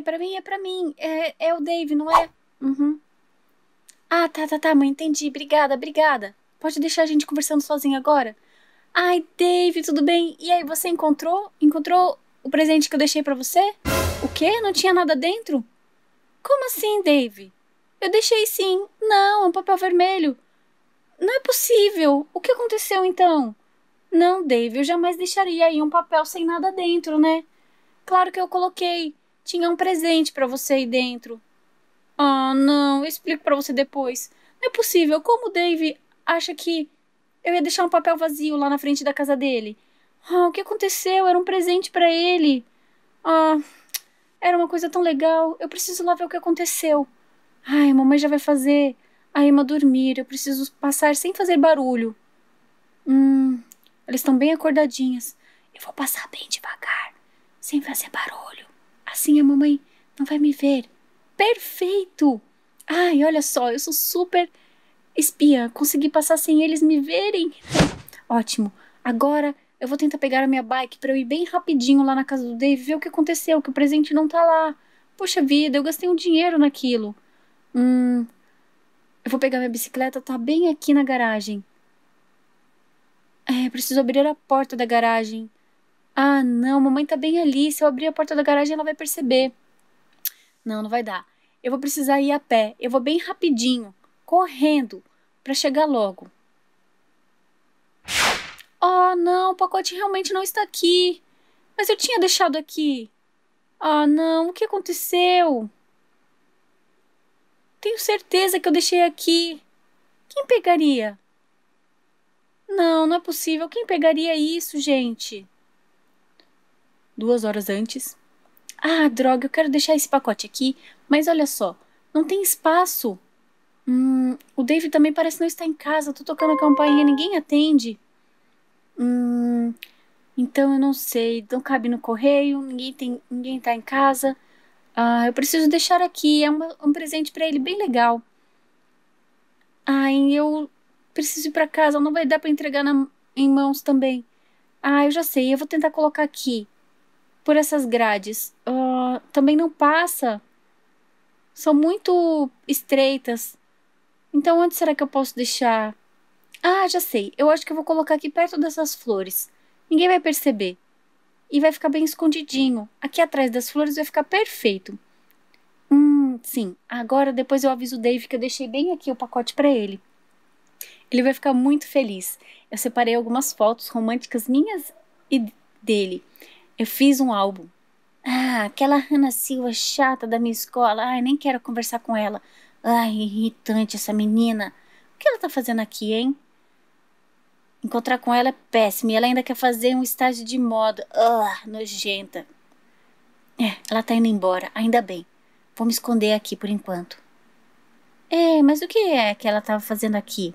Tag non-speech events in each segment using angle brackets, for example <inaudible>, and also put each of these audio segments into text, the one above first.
é pra mim, é pra mim. É, é o Dave, não é? Uhum. Ah, tá, tá, tá, mãe, entendi. Obrigada, obrigada. Pode deixar a gente conversando sozinha agora? Ai, Dave, tudo bem? E aí, você encontrou? Encontrou o presente que eu deixei para você? O quê? Não tinha nada dentro? Como assim, Dave? Eu deixei sim. Não, é um papel vermelho. Não é possível. O que aconteceu então? Não, Dave, eu jamais deixaria aí um papel sem nada dentro, né? Claro que eu coloquei. Tinha um presente para você aí dentro. Ah, não, eu explico para você depois. Não é possível. Como o Dave acha que eu ia deixar um papel vazio lá na frente da casa dele? Ah, o que aconteceu? Era um presente para ele. Ah, era uma coisa tão legal. Eu preciso lá ver o que aconteceu. Ai, mamãe já vai fazer a Emma dormir. Eu preciso passar sem fazer barulho. Hum, elas estão bem acordadinhas. Eu vou passar bem devagar, sem fazer barulho. Assim a mamãe não vai me ver. Perfeito! Ai, olha só, eu sou super espiã. Consegui passar sem eles me verem. Ótimo. Agora eu vou tentar pegar a minha bike para eu ir bem rapidinho lá na casa do Dave ver o que aconteceu, que o presente não tá lá. Poxa vida, eu gastei um dinheiro naquilo. Hum. Eu vou pegar minha bicicleta, tá bem aqui na garagem. É, preciso abrir a porta da garagem. Ah, não, mamãe tá bem ali. Se eu abrir a porta da garagem, ela vai perceber. Não, não vai dar. Eu vou precisar ir a pé. Eu vou bem rapidinho, correndo, para chegar logo. Oh, não, o pacote realmente não está aqui. Mas eu tinha deixado aqui. Ah, não, o que aconteceu? Tenho certeza que eu deixei aqui. Quem pegaria? Não, não é possível. Quem pegaria isso, gente? Duas horas antes. Ah, droga, eu quero deixar esse pacote aqui, mas olha só, não tem espaço. Hum, o Dave também parece não estar em casa. Tô tocando a campainha, ninguém atende. Hum, então eu não sei, não cabe no correio, ninguém tem, ninguém tá em casa. Ah, eu preciso deixar aqui, é uma, um presente para ele bem legal. Ai, eu preciso ir para casa, não vai dar para entregar na, em mãos também. Ah, eu já sei, eu vou tentar colocar aqui, por essas grades. Uh, também não passa. São muito estreitas. Então, onde será que eu posso deixar? Ah, já sei. Eu acho que eu vou colocar aqui perto dessas flores. Ninguém vai perceber. E vai ficar bem escondidinho. Aqui atrás das flores vai ficar perfeito. Hum, sim. Agora depois eu aviso o Dave que eu deixei bem aqui o pacote para ele. Ele vai ficar muito feliz. Eu separei algumas fotos românticas minhas e dele. Eu fiz um álbum. Ah, aquela Hannah Silva chata da minha escola. Ai, nem quero conversar com ela. Ai, irritante essa menina. O que ela tá fazendo aqui, hein? Encontrar com ela é péssimo e ela ainda quer fazer um estágio de moda. Ah, nojenta. É, ela tá indo embora, ainda bem. Vou me esconder aqui por enquanto. É, mas o que é que ela tava fazendo aqui?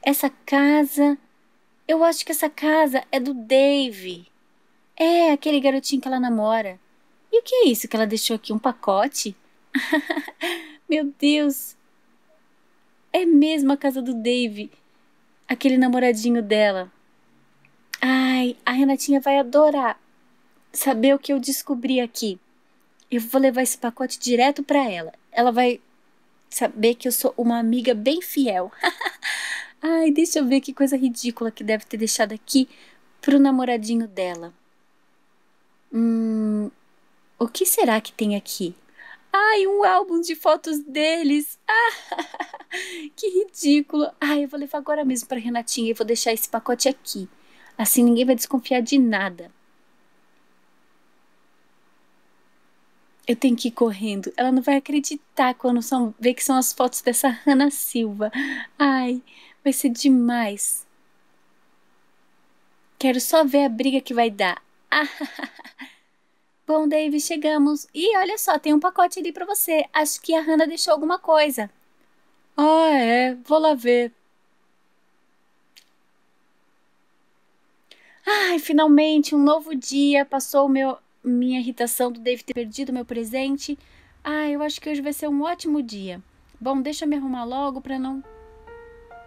Essa casa. Eu acho que essa casa é do Dave. É, aquele garotinho que ela namora. E o que é isso que ela deixou aqui? Um pacote? <laughs> Meu Deus! É mesmo a casa do Dave aquele namoradinho dela. Ai, a Renatinha vai adorar saber o que eu descobri aqui. Eu vou levar esse pacote direto para ela. Ela vai saber que eu sou uma amiga bem fiel. <laughs> Ai, deixa eu ver que coisa ridícula que deve ter deixado aqui pro namoradinho dela. Hum, o que será que tem aqui? Ai, um álbum de fotos deles. <laughs> Ah, que ridículo. Ai, eu vou levar agora mesmo para Renatinha e vou deixar esse pacote aqui. Assim ninguém vai desconfiar de nada. Eu tenho que ir correndo. Ela não vai acreditar quando são, ver que são as fotos dessa Hannah Silva. Ai, vai ser demais. Quero só ver a briga que vai dar. Ah, <laughs> Bom, Dave, chegamos. E olha só, tem um pacote ali para você. Acho que a Hannah deixou alguma coisa. Ah, é. Vou lá ver. Ai, finalmente, um novo dia. Passou meu, minha irritação do Dave ter perdido meu presente. Ai, eu acho que hoje vai ser um ótimo dia. Bom, deixa eu me arrumar logo para não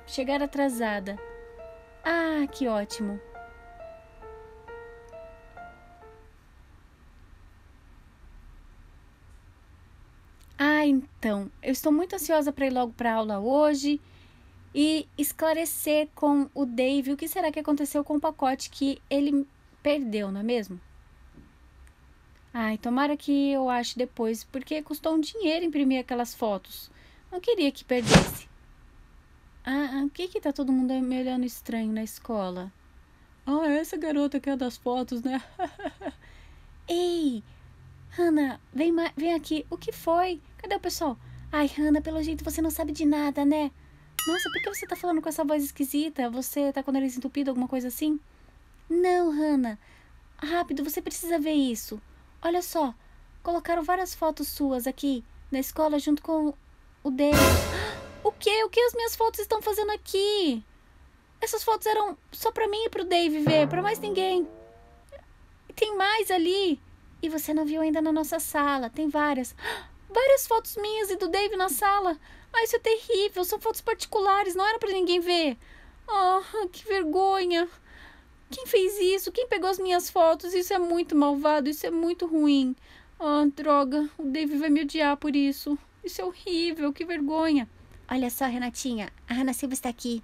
chegar atrasada. Ah, que ótimo. Então, eu estou muito ansiosa para ir logo para aula hoje e esclarecer com o Dave o que será que aconteceu com o pacote que ele perdeu, não é mesmo? Ai, tomara que eu ache depois, porque custou um dinheiro imprimir aquelas fotos. Não queria que perdesse. Ah, o que que tá todo mundo me olhando estranho na escola? Ah, essa garota que é das fotos, né? <laughs> Ei, Hannah, vem, vem aqui. O que foi? Cadê o pessoal? Ai, Hannah, pelo jeito você não sabe de nada, né? Nossa, por que você tá falando com essa voz esquisita? Você tá com o nariz entupido, alguma coisa assim? Não, Hannah. Rápido, você precisa ver isso. Olha só, colocaram várias fotos suas aqui na escola junto com o dele. <gasps> O que? O que as minhas fotos estão fazendo aqui? Essas fotos eram só para mim e pro Dave ver, para mais ninguém. Tem mais ali. E você não viu ainda na nossa sala. Tem várias. <gasps> Várias fotos minhas e do Dave na sala. Ah, isso é terrível. São fotos particulares. Não era para ninguém ver. Ah, oh, que vergonha. Quem fez isso? Quem pegou as minhas fotos? Isso é muito malvado. Isso é muito ruim. Ah, oh, droga. O Dave vai me odiar por isso. Isso é horrível. Que vergonha. Olha só, Renatinha. A Hannah Silva está aqui.